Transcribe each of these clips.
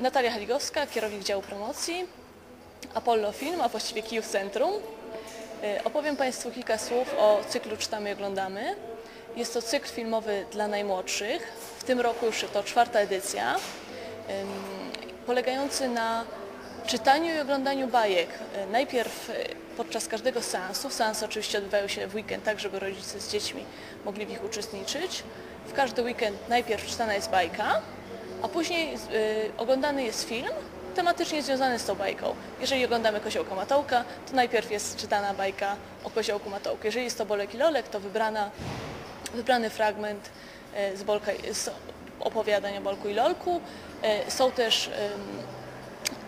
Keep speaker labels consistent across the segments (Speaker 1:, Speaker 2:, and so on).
Speaker 1: Natalia Haligowska, kierownik działu promocji, Apollo Film, a właściwie Kijów Centrum. E, Opowiem Państwu kilka słów o cyklu Czytamy i Oglądamy. Jest to cykl filmowy dla najmłodszych. W tym roku już to czwarta edycja, polegający na czytaniu i oglądaniu bajek. E, Najpierw e, podczas każdego seansu, seanse oczywiście odbywają się w weekend, tak żeby rodzice z dziećmi mogli w nich uczestniczyć. W każdy weekend najpierw czytana jest bajka, a później y, oglądany jest film tematycznie związany z tą bajką. Jeżeli oglądamy Koziołka Matołka, to najpierw jest czytana bajka o Koziołku Matołku. Jeżeli jest to Bolek i Lolek, to wybrana, wybrany fragment y, z, Bolka, z opowiadania Bolku i Lolku. Y, Są też ym,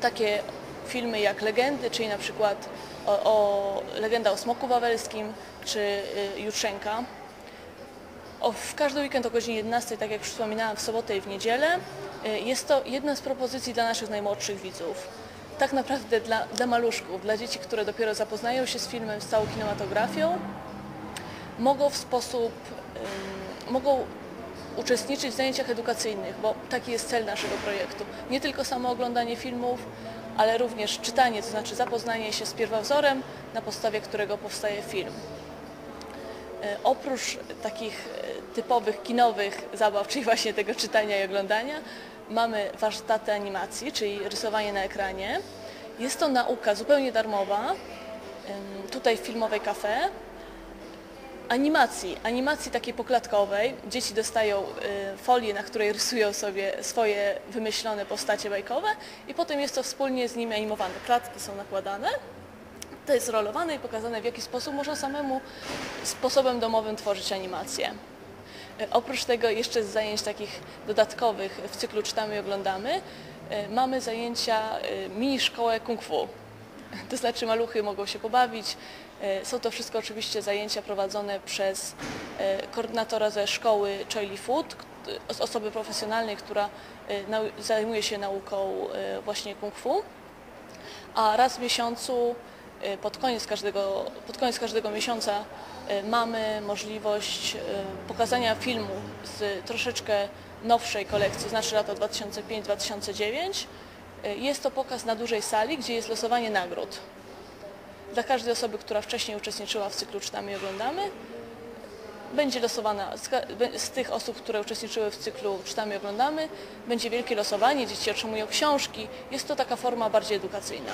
Speaker 1: takie filmy jak Legendy, czyli na przykład o, o Legenda o Smoku Wawelskim, czy y, Jutrzenka. O, w każdy weekend o godzinie 11, tak jak już wspominałam, w sobotę i w niedzielę. Y, Jest to jedna z propozycji dla naszych najmłodszych widzów. Tak naprawdę dla, dla maluszków, dla dzieci, które dopiero zapoznają się z filmem, z całą kinematografią, mogą w sposób, ym, mogą uczestniczyć w zajęciach edukacyjnych, bo taki jest cel naszego projektu. Nie tylko samo oglądanie filmów, ale również czytanie, to znaczy zapoznanie się z pierwowzorem, na podstawie którego powstaje film. E, Oprócz takich e, typowych kinowych zabaw, czyli właśnie tego czytania i oglądania, mamy warsztaty animacji, czyli rysowanie na ekranie. Jest to nauka zupełnie darmowa, tutaj w Filmowej Cafe. Animacji, animacji takiej poklatkowej. Dzieci dostają y, folię, na której rysują sobie swoje wymyślone postacie bajkowe i potem jest to wspólnie z nimi animowane. Klatki są nakładane to jest rolowane i pokazane w jaki sposób można samemu sposobem domowym tworzyć animacje. E, Oprócz tego jeszcze z zajęć takich dodatkowych w cyklu Czytamy i Oglądamy e, mamy zajęcia e, mini szkołę kung fu. To znaczy maluchy mogą się pobawić. Są to wszystko oczywiście zajęcia prowadzone przez koordynatora ze szkoły Choi Food, osoby profesjonalnej, która zajmuje się nauką właśnie kung fu a raz w miesiącu, pod koniec każdego, pod koniec każdego miesiąca y, mamy możliwość y, pokazania filmu z troszeczkę nowszej kolekcji, znaczy lata 2005-2009. Y, Jest to pokaz na dużej sali, gdzie jest losowanie nagród. Dla każdej osoby, która wcześniej uczestniczyła w cyklu Czytamy i Oglądamy, będzie losowana z tych osób, które uczestniczyły w cyklu Czytamy i Oglądamy, będzie wielkie losowanie, dzieci otrzymują książki. Jest to taka forma bardziej edukacyjna.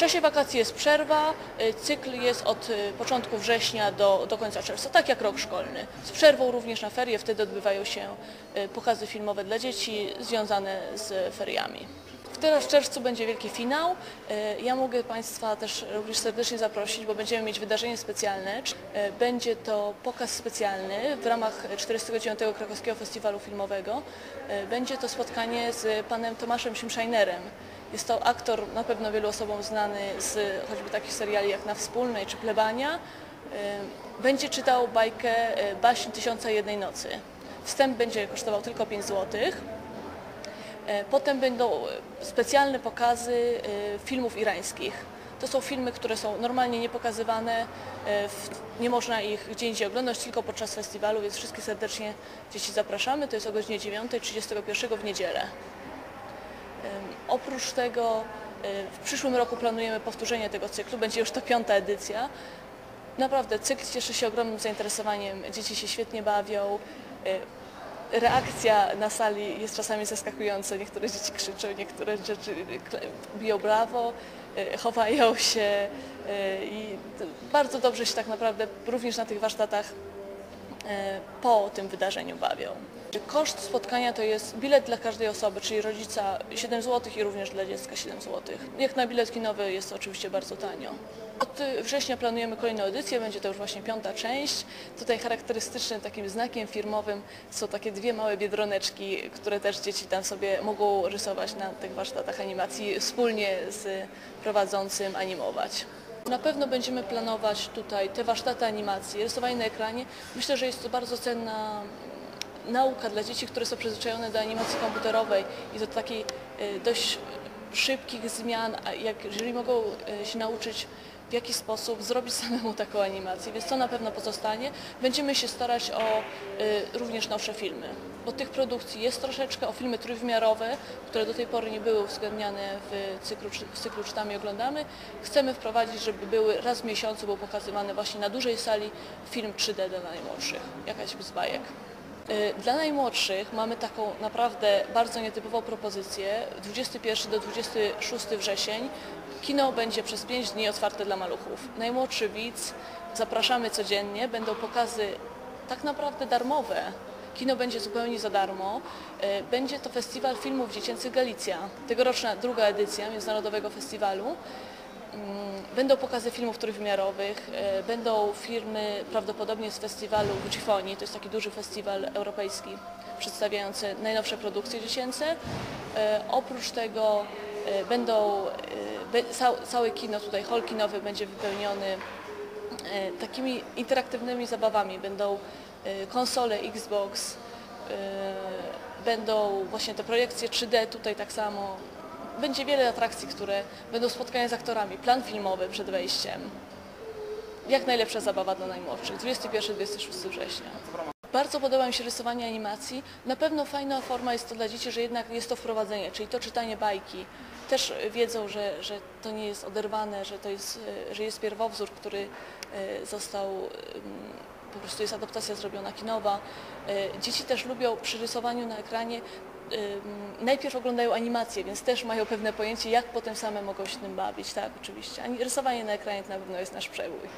Speaker 1: W czasie wakacji jest przerwa, y, cykl jest od y, początku września do, do końca czerwca, tak jak rok szkolny. Z przerwą również na ferie, wtedy odbywają się y, pokazy filmowe dla dzieci związane z feriami. Teraz w czerwcu będzie wielki finał. Ja mogę Państwa też również serdecznie zaprosić, bo będziemy mieć wydarzenie specjalne. Będzie to pokaz specjalny w ramach 49. Krakowskiego Festiwalu Filmowego. Będzie to spotkanie z panem Tomaszem Szymszajnerem. Jest to aktor na pewno wielu osobom znany z choćby takich seriali jak Na Wspólnej czy Plebania. Y, Będzie czytał bajkę y, Baśń Tysiąca Jednej Nocy. Wstęp będzie kosztował tylko 5 złotych. E, Potem będą specjalne pokazy filmów irańskich. To są filmy, które są normalnie niepokazywane, nie można ich gdzie indziej oglądać, tylko podczas festiwalu, więc wszystkie serdecznie dzieci zapraszamy. To jest o godzinie 9.31 w niedzielę. Oprócz tego w przyszłym roku planujemy powtórzenie tego cyklu, będzie już to piąta edycja. Naprawdę cykl cieszy się ogromnym zainteresowaniem, dzieci się świetnie bawią. E, Reakcja na sali jest czasami zaskakująca. Niektóre dzieci krzyczą, niektóre rzeczy biją brawo, e, chowają się e, i bardzo dobrze się tak naprawdę również na tych warsztatach po tym wydarzeniu bawią. Koszt spotkania to jest bilet dla każdej osoby, czyli rodzica 7 zł i również dla dziecka 7 zł. Jak na bilet kinowy jest to oczywiście bardzo tanio. Od września planujemy kolejną edycję, będzie to już właśnie piąta część. Tutaj charakterystycznym takim znakiem firmowym są takie dwie małe biedroneczki, które też dzieci tam sobie mogą rysować na tych warsztatach animacji, wspólnie z prowadzącym animować. Na pewno będziemy planować tutaj te warsztaty animacji, rysowanie na ekranie. Myślę, że jest to bardzo cenna nauka dla dzieci, które są przyzwyczajone do animacji komputerowej i do takiej y, dość szybkich zmian, jak, jeżeli mogą y, się nauczyć w jaki sposób zrobić samemu taką animację, więc to na pewno pozostanie. Będziemy się starać o y, również nowsze filmy, bo tych produkcji jest troszeczkę, o filmy trójwymiarowe, które do tej pory nie były uwzględniane w cyklu, w cyklu Czytamy i Oglądamy. Chcemy wprowadzić, żeby były raz w miesiącu był pokazywany właśnie na dużej sali film 3D dla najmłodszych, jakaś z bajek. Y, Dla najmłodszych mamy taką naprawdę bardzo nietypową propozycję. 21 do 26 wrzesień kino będzie przez 5 dni otwarte dla maluchów. Najmłodszy widz, zapraszamy codziennie, będą pokazy tak naprawdę darmowe. Kino będzie zupełnie za darmo. Y, Będzie to festiwal filmów dziecięcych Galicja, tegoroczna druga edycja Międzynarodowego Festiwalu. Mm, Będą pokazy filmów trójwymiarowych, e, będą filmy prawdopodobnie z festiwalu Bucifoni, to jest taki duży festiwal europejski przedstawiający najnowsze produkcje dziecięce. E, Oprócz tego e, będą, e, be- ca- cały kino tutaj, hol kinowy będzie wypełniony takimi interaktywnymi zabawami. Będą konsole Xbox, będą właśnie te projekcje 3D tutaj tak samo. Będzie wiele atrakcji, które będą spotkania z aktorami, plan filmowy przed wejściem. Jak najlepsza zabawa dla najmłodszych. 21-26 września. Bardzo podoba mi się rysowanie animacji. Na pewno fajna forma jest to dla dzieci, że jednak jest to wprowadzenie, czyli to czytanie bajki. Też wiedzą, że, że to nie jest oderwane, że to jest, e, że jest pierwowzór, który e, został, po prostu jest adaptacja zrobiona kinowa. E, Dzieci też lubią przy rysowaniu na ekranie najpierw oglądają animacje, więc też mają pewne pojęcie, jak potem same mogą się tym bawić, tak, oczywiście. Ani- Rysowanie na ekranie to na pewno jest nasz przebój.